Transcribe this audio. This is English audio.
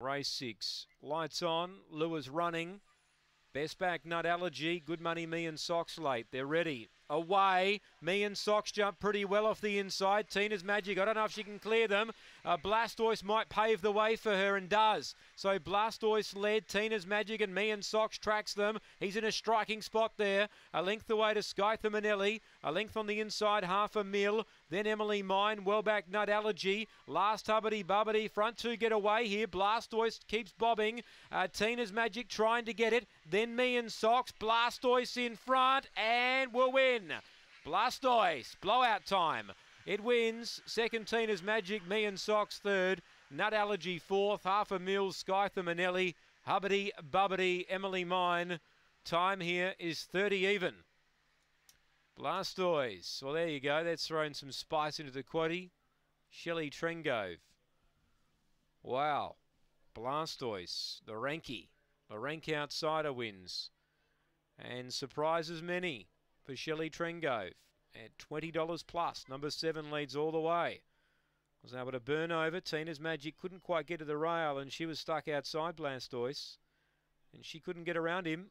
Race six. Lights on. Lewis running. Best back nut allergy. Good money me and socks late. They're ready. Away. Me and socks jump pretty well off the inside. Tina's magic. I don't know if she can clear them. Uh, Blastoise might pave the way for her and does. So Blastoise led. Tina's magic and me and socks tracks them. He's in a striking spot there. A length away to Manelli. A length on the inside, half a mil. Then Emily Mine. Well back nut allergy. Last Hubbity Bubbity. Front two get away here. Blastoise keeps bobbing. Uh, Tina's magic trying to get it. Then me and socks. Blastoise in front and we'll win win. Blastoise, blowout time. It wins. Second, Tina's Magic. Me and Socks third. Nut Allergy fourth. Half a mil. Skyther Manelli. Hubbity Bubbity. Emily Mine. Time here is 30 even. Blastoise. Well, there you go. That's thrown some spice into the quaddy. Shelley Trengove. Wow. Blastoise. The Ranky. The rank outsider wins. And surprises many for Shelley Trengove at $20 plus. Number seven leads all the way. Was able to burn over. Tina's Magic couldn't quite get to the rail and she was stuck outside Blastoise. And she couldn't get around him.